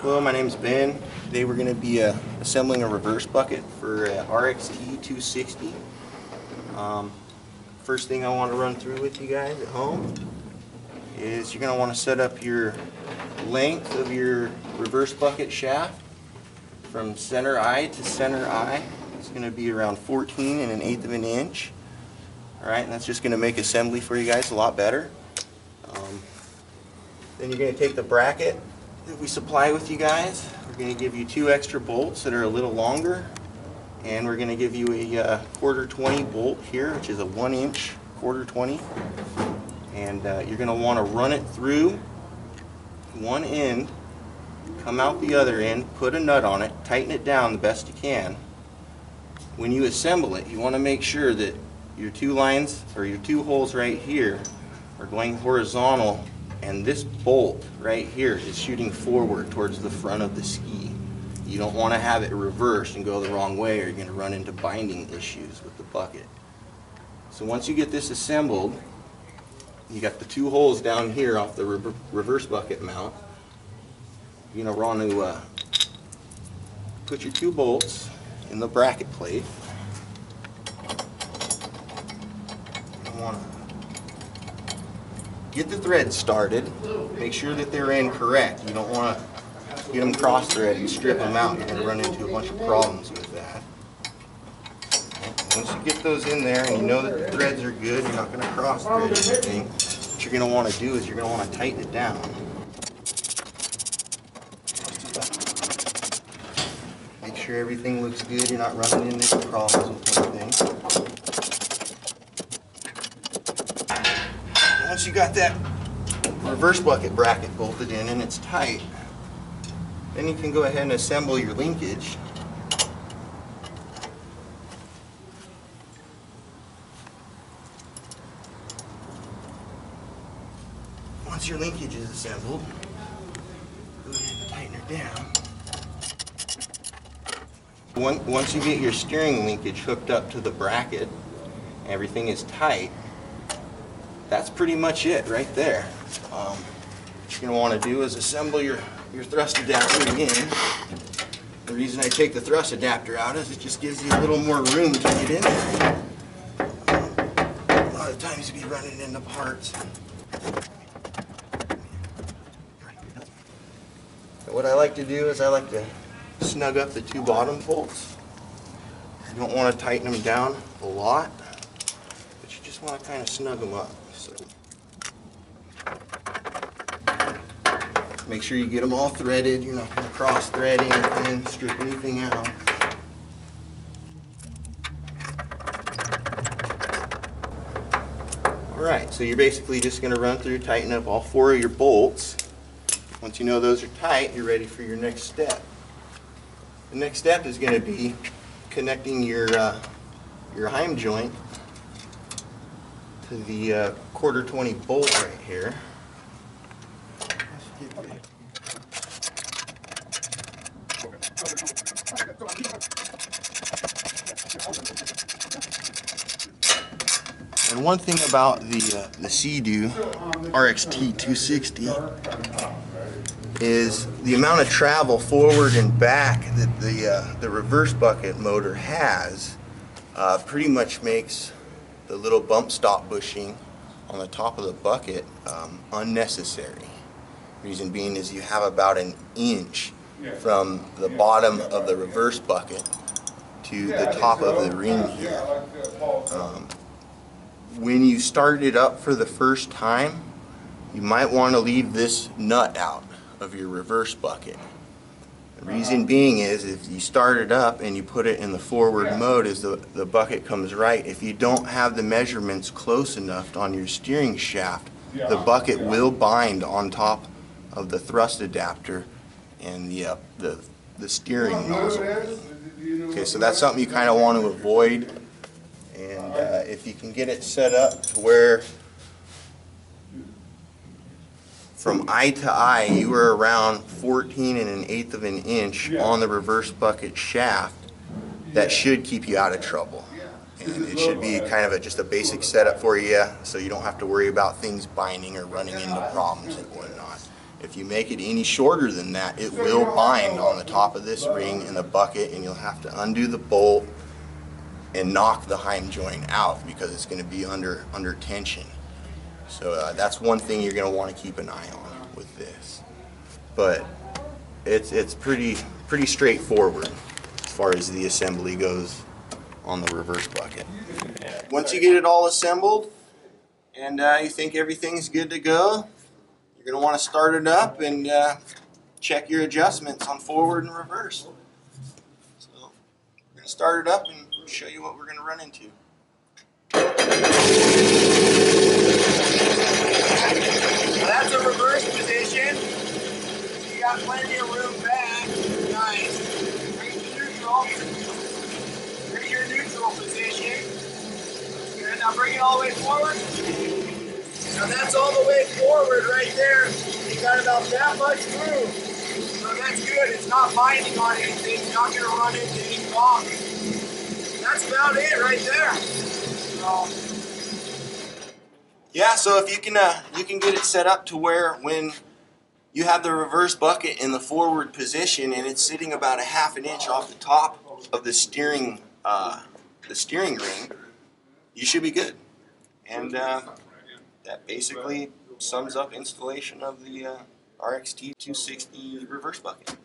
Hello, my name's Ben. Today we're going to be uh, assembling a reverse bucket for uh, RXT 260. Um, first thing I want to run through with you guys at home is you're going to want to set up your length of your reverse bucket shaft from center eye to center eye. It's going to be around 14 and an eighth of an inch. Alright, and that's just going to make assembly for you guys a lot better. Um, then you're going to take the bracket that we supply with you guys. We're going to give you two extra bolts that are a little longer. And we're going to give you a uh, quarter 20 bolt here, which is a one inch quarter 20. And uh, you're going to want to run it through one end, come out the other end, put a nut on it, tighten it down the best you can. When you assemble it, you want to make sure that your two lines, or your two holes right here, are going horizontal and this bolt right here is shooting forward towards the front of the ski. You don't want to have it reversed and go the wrong way or you're going to run into binding issues with the bucket. So once you get this assembled, you got the two holes down here off the rever- reverse bucket mount. You're going to want to uh, put your two bolts in the bracket plate. Get the threads started. Make sure that they're in correct. You don't want to get them cross-thread and strip them out. You're going to run into a bunch of problems with that. Once you get those in there and you know that the threads are good, you're not going to cross-thread anything. What you're going to want to do is you're going to want to tighten it down. Make sure everything looks good. You're not running into problems with anything. Once you got that reverse bucket bracket bolted in and it's tight, then you can go ahead and assemble your linkage. Once your linkage is assembled, go ahead and tighten her down. Once you get your steering linkage hooked up to the bracket, everything is tight, that's pretty much it right there. Um, what you're going to want to do is assemble your, your thrust adapter again. The reason I take the thrust adapter out is it just gives you a little more room to get in there. A lot of times you'll be running into parts. What I like to do is I like to snug up the two bottom bolts. You don't want to tighten them down a lot, but you just want to kind of snug them up. So make sure you get them all threaded. You're not going to cross thread anything, strip anything out. All right, so you're basically just going to run through, tighten up all four of your bolts. Once you know those are tight, you're ready for your next step. The next step is going to be connecting your uh, your Heim joint to the uh, quarter 20 bolt right here. And one thing about the uh, the Sea-Doo RXT 260 is the amount of travel forward and back that the uh, the reverse bucket motor has uh, pretty much makes the little bump stop bushing on the top of the bucket um, unnecessary. Reason being is you have about an inch from the bottom of the reverse bucket to the top of the ring here. Um, when you start it up for the first time, you might want to leave this nut out of your reverse bucket. The reason being is if you start it up and you put it in the forward mode as the, the bucket comes right, if you don't have the measurements close enough on your steering shaft, the bucket will bind on top of the thrust adapter and the, uh, the, the steering nozzle. Okay, so that's something you kind of want to avoid. And uh, if you can get it set up to where from eye to eye, you are around 14 and an eighth of an inch on the reverse bucket shaft, that should keep you out of trouble. And it should be kind of a, just a basic setup for you, so you don't have to worry about things binding or running into problems and whatnot. If you make it any shorter than that, it will bind on the top of this ring in the bucket and you'll have to undo the bolt and knock the heim joint out because it's going to be under under tension. So uh, that's one thing you're going to want to keep an eye on with this. But it's it's pretty pretty straightforward as far as the assembly goes on the reverse bucket. Once you get it all assembled and uh, you think everything's good to go, you're going to want to start it up and uh, check your adjustments on forward and reverse. So we're going to start it up and show you what we're going to run into. That's a reverse position. You got plenty of room back. Nice. Bring to neutral. Bring your neutral position. Good. Now bring it all the way forward. Now that's all the way forward right there. You got about that much room. So that's good. It's not binding on anything. It's not going to run into any blocks. That's about it right there. So, yeah, so if you can uh, you can get it set up to where when you have the reverse bucket in the forward position and it's sitting about a half an inch off the top of the steering uh, the steering ring, you should be good. And uh, that basically sums up installation of the uh, RXT 260 reverse bucket.